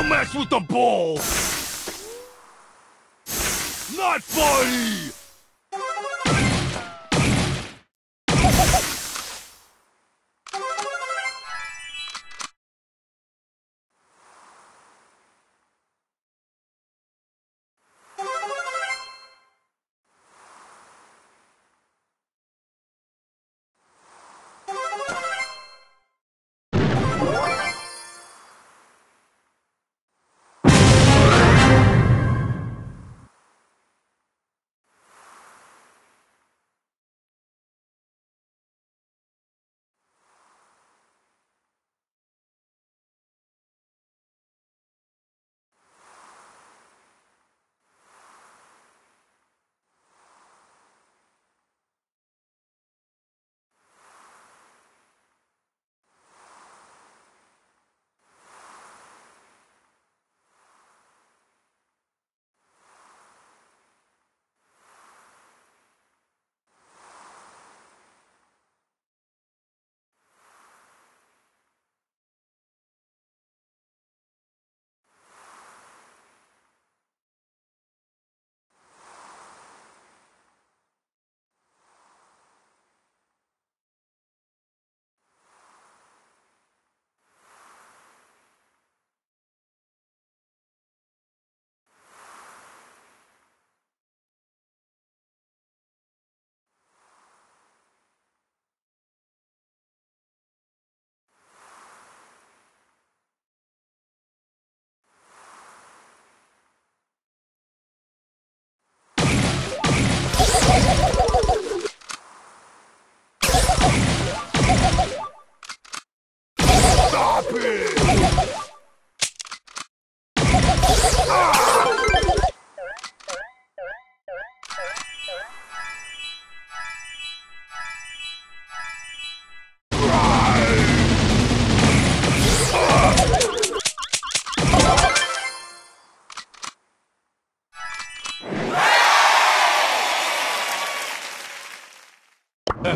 Don't mess with the ball! Not funny!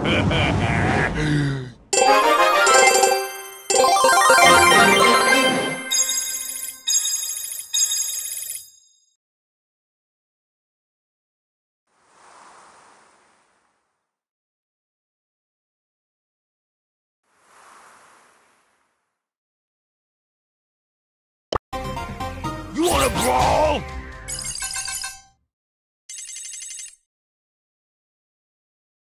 You wanna brawl?